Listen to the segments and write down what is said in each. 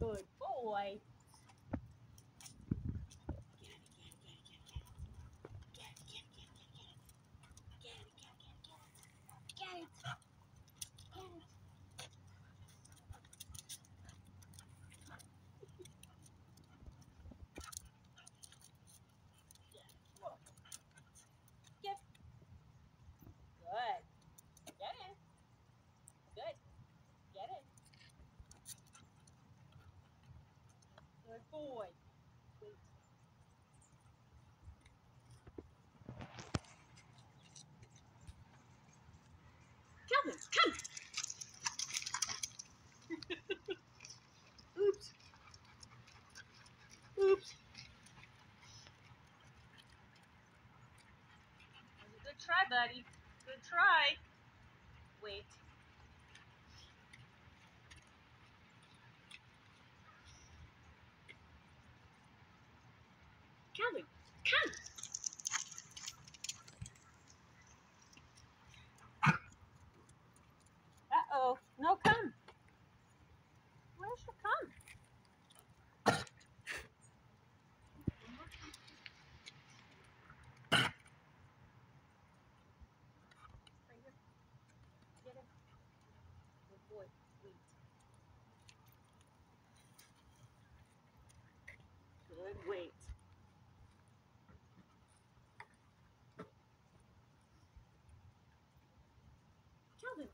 Good boy. Boy. Calvin, come. Oops. Oops. That was a good try, buddy. Good try. Wait. Calvin, come. Uh-oh. No, come. Where's your come? Right here. Get. Good boy. Come.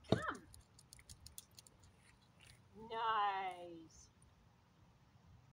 Nice.